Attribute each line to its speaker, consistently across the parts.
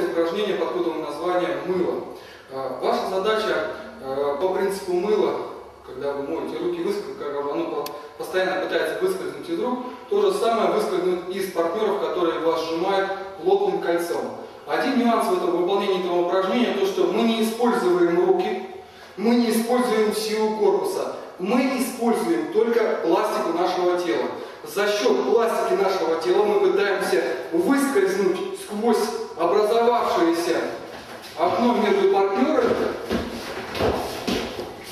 Speaker 1: является упражнение под кодовым названием «мыло». Э, ваша задача э, по принципу мыла, когда вы моете руки, как оно постоянно пытается выскользнуть из рук, то же самое выскользнуть из партнеров, которые вас сжимают плотным кольцом. Один нюанс в этом выполнении этого упражнения, то что мы не используем руки, мы не используем силу корпуса, мы используем только пластику нашего тела. За счет пластики нашего тела мы пытаемся выскользнуть сквозь образовавшееся окно между партнерами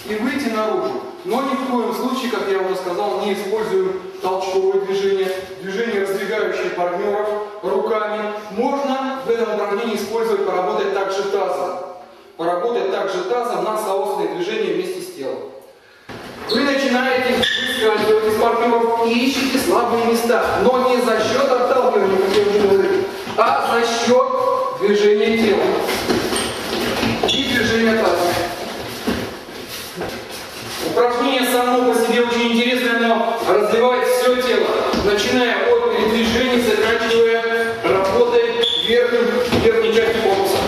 Speaker 1: и выйти наружу. Но ни в коем случае, как я уже сказал, не используем толчковое движение, движение раздвигающее партнеров руками. Можно в этом упражнении использовать, поработать также тазом. Поработать также тазом на соосные движения вместе с телом. Вы начинаете выскальзывать из партнеров и ищете слабые места, но не за счет отталкивания, как я уже говорил, а за счет движения тела и движения таза. Упражнение само по себе очень интересное, но развивает все тело, начиная от передвижений, заканчивая работой верхним, верхней части корпуса.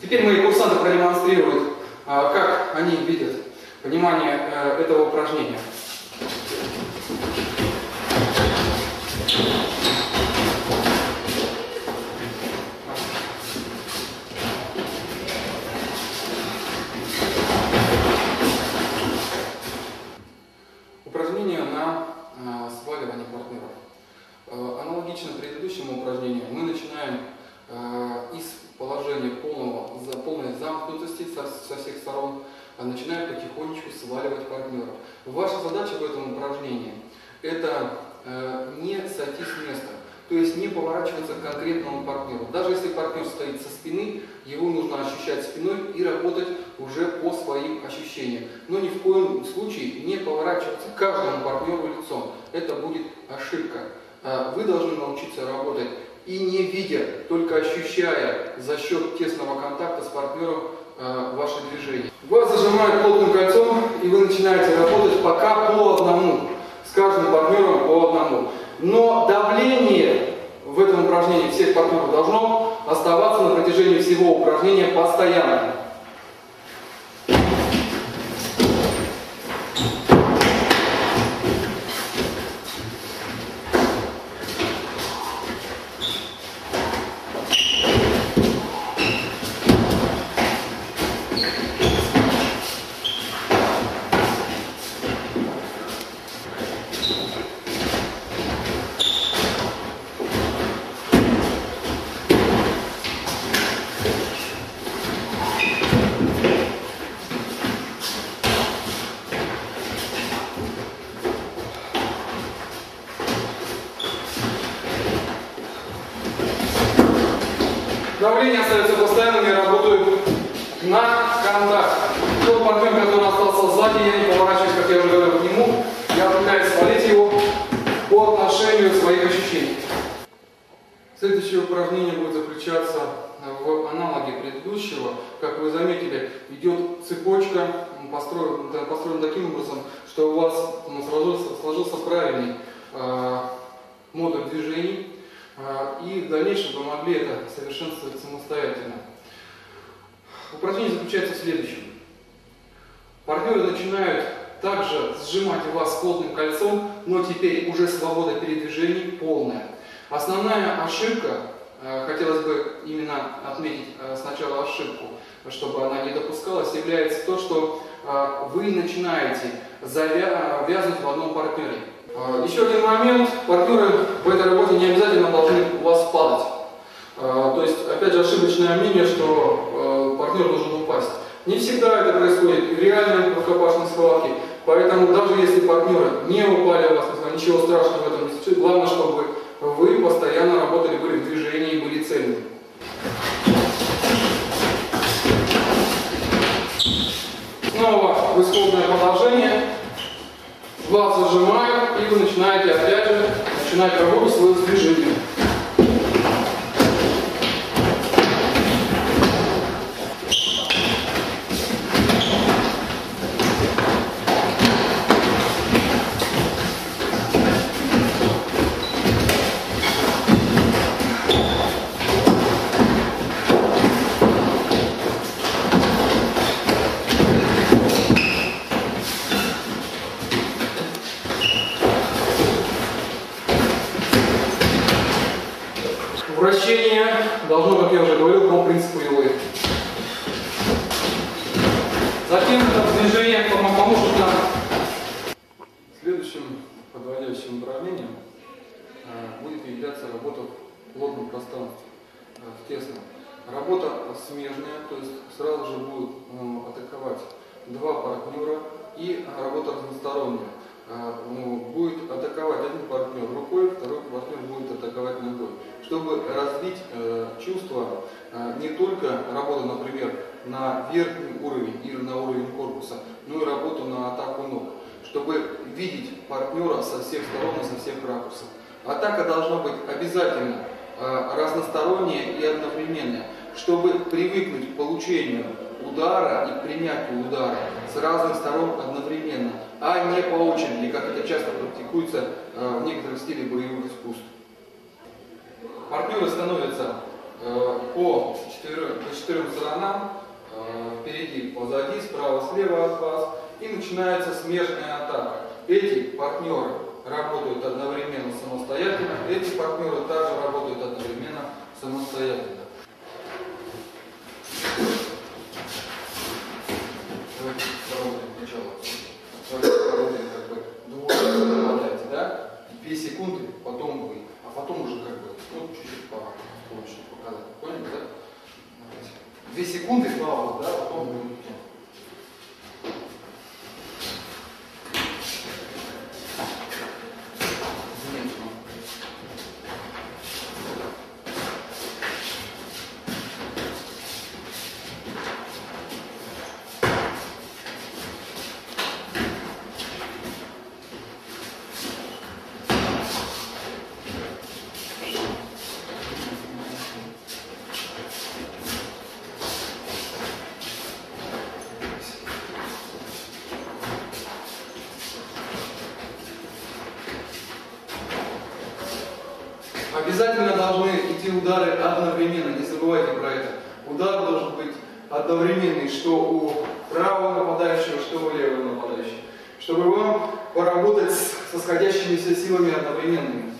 Speaker 1: Теперь мои курсанты продемонстрируют, а, как они видят понимание э, этого упражнения. Упражнение на э, сваливание партнеров. Э, аналогично предыдущему упражнению мы начинаем из положение полного, полной замкнутости со, со всех сторон, а начинает потихонечку сваливать партнеров. Ваша задача в этом упражнении – это э, не сойти с места, то есть не поворачиваться к конкретному партнеру. Даже если партнер стоит со спины, его нужно ощущать спиной и работать уже по своим ощущениям. Но ни в коем случае не поворачиваться к каждому партнеру лицом. Это будет ошибка. Э, вы должны научиться работать и не видя, только ощущая за счет тесного контакта с партнером э, ваше движение. Вас зажимают плотным кольцом, и вы начинаете работать пока по одному, с каждым партнером по одному. Но давление в этом упражнении всех партнеров должно оставаться на протяжении всего упражнения постоянно. Давление остается постоянным, я работаю на контакт. Тот партнер, который остался сзади, я не поворачиваюсь, как я уже говорил, к нему. Я пытаюсь свалить его по отношению своих ощущений. Следующее упражнение будет заключаться в аналоге предыдущего. Как вы заметили, идет цепочка, построена, построена таким образом, что у вас сложился, сложился правильный э, модуль движений. А, и в дальнейшем вы могли это совершенствовать самостоятельно. Упражнение заключается в следующем. Партнеры начинают также сжимать вас плотным кольцом, но теперь уже свобода передвижений полная. Основная ошибка, а, хотелось бы именно отметить а, сначала ошибку, чтобы она не допускалась, является то, что вы начинаете завязывать в одном партнере. А, еще один момент. Партнеры в этой работе не обязательно должны у вас падать. А, то есть, опять же, ошибочное мнение, что а, партнер должен упасть. Не всегда это происходит в реальной рукопашной схватке. Поэтому даже если партнеры не упали у вас, ничего страшного в этом не случится. Главное, чтобы вы постоянно работали, были в движении и были цельными. Снова в исходное положение. Вас зажимают, и вы начинаете опять же начинать работу своего движения. должно, как я уже говорил, по принципу ИЛы. Затем это движение поможет нам. Следующим подводящим упражнением э, будет являться работа в плотном пространстве, э, в тесном. Работа смежная, то есть сразу же будут атаковать два партнера и работа разносторонняя. А, ну, будет атаковать один партнер рукой, второй партнер будет атаковать ногой. Чтобы развить чувство э, не только работы, например, на верхний уровень или на уровень корпуса, но и работу на атаку ног. Чтобы видеть партнера со всех сторон и со всех ракурсов. Атака должна быть обязательно э, разносторонняя и одновременная, чтобы привыкнуть к получению удара и принятию удара с разных сторон одновременно, а не по очереди, как это часто практикуется э, в некоторых стилях боевых искусств. Партнеры становятся по четырем, по четырем сторонам, э, впереди, позади, справа, слева от вас, и начинается смежная атака. Эти партнеры работают одновременно самостоятельно, эти партнеры также работают одновременно самостоятельно. две секунды, потом вы, а потом уже как бы, ну, чуть-чуть получше показать. Поняли, да? Секунды пауза, да, потом вы Обязательно должны идти удары одновременно, не забывайте про это. Удар должен быть одновременный, что у правого нападающего, что у левого нападающего. Чтобы вам поработать со сходящимися силами одновременными.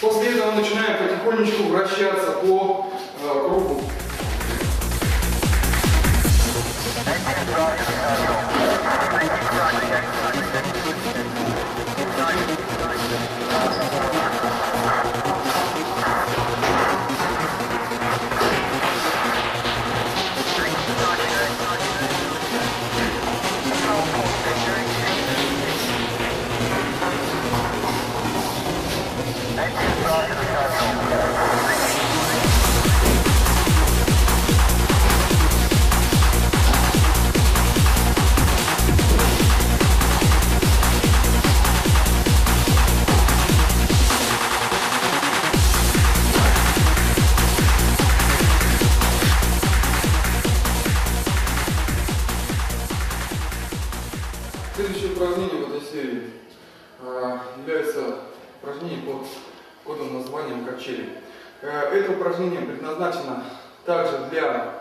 Speaker 1: После этого начинаем потихонечку вращаться по э, кругу. Качели. Э, это упражнение предназначено также для,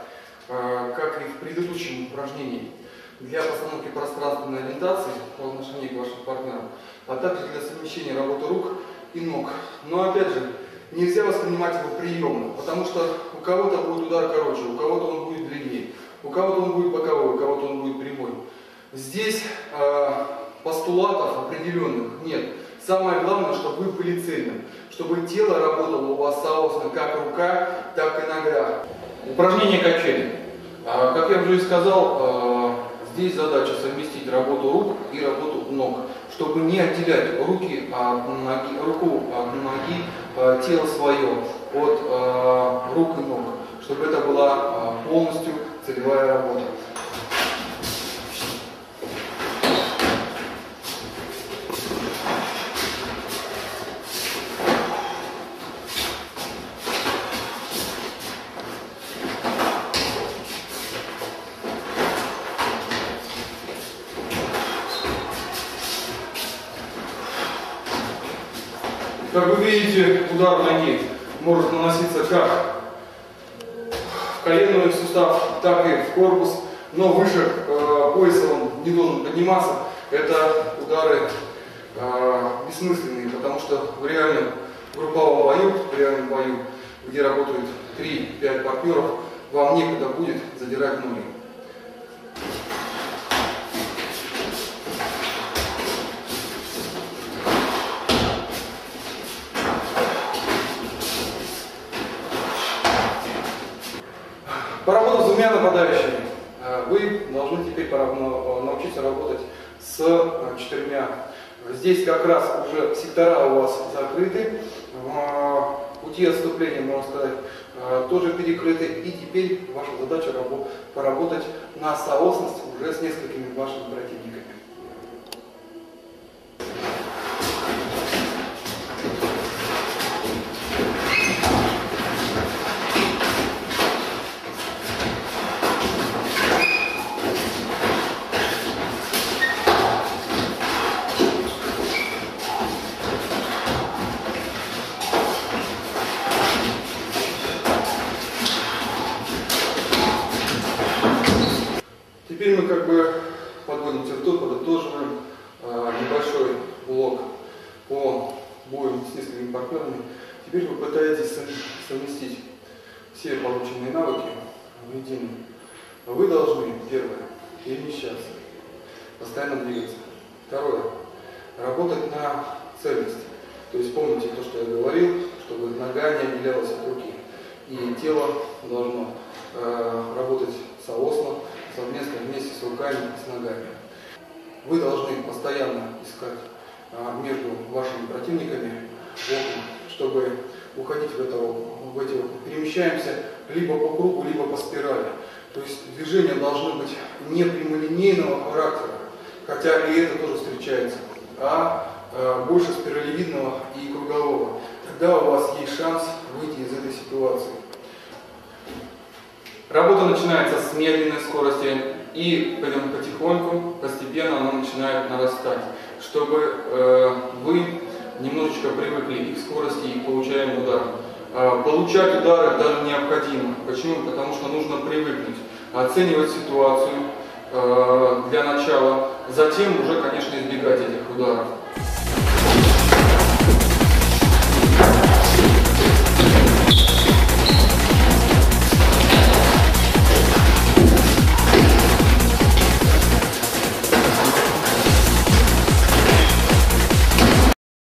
Speaker 1: а, как и в предыдущем упражнении, для постановки пространственной ориентации по отношению к вашим партнерам, а также для совмещения работы рук и ног. Но опять же, нельзя воспринимать его приемно, потому что у кого-то будет удар короче, у кого-то он будет длиннее, у кого-то он будет боковой, у кого-то он будет прямой. Здесь э, постулатов определенных нет. Самое главное, чтобы вы были цельным, чтобы тело работало у вас соответственно как рука, так и нога. Упражнение качели. Э, как я уже и сказал, э, здесь задача совместить работу рук и работу ног, чтобы не отделять руки от ноги, руку от ноги, э, тело свое от рук и ног чтобы это была а, полностью целевая работа. Как вы видите, удар ноги может наноситься как в коленный сустав, так и в корпус, но выше э, пояса он не должен подниматься. Это удары э, бессмысленные, потому что в реальном групповом бою, в реальном бою, где работают 3-5 партнеров, вам некогда будет задирать ноги. Поработав с двумя нападающими, э, вы должны теперь научиться работать с э, четырьмя. Здесь как раз уже сектора у вас закрыты, э, пути отступления, можно сказать, тоже перекрыты. И теперь ваша задача поработать на соосность уже с несколькими вашими противниками. Теперь мы как бы подводим черту, подытоживаем э, небольшой блок по бою с несколькими партнерами. Теперь вы пытаетесь совместить все полученные навыки в единый. Вы должны, первое, перемещаться, постоянно двигаться. Второе, работать на цельность. То есть помните то, что я говорил, чтобы нога не отделялась от руки. И тело должно э, работать соосно, совместно вместе с руками и с ногами. Вы должны постоянно искать а, между вашими противниками окна, чтобы уходить в, это, в эти. Перемещаемся либо по кругу, либо по спирали. То есть движения должны быть не прямолинейного характера, хотя и это тоже встречается, а э, больше спиралевидного и кругового. Тогда у вас есть шанс выйти из этой ситуации. Работа начинается с медленной скорости и потом потихоньку, постепенно она начинает нарастать, чтобы э, вы немножечко привыкли и к скорости, и к получаемым ударам. Э, получать удары даже необходимо. Почему? Потому что нужно привыкнуть, оценивать ситуацию э, для начала, затем уже, конечно, избегать этих ударов.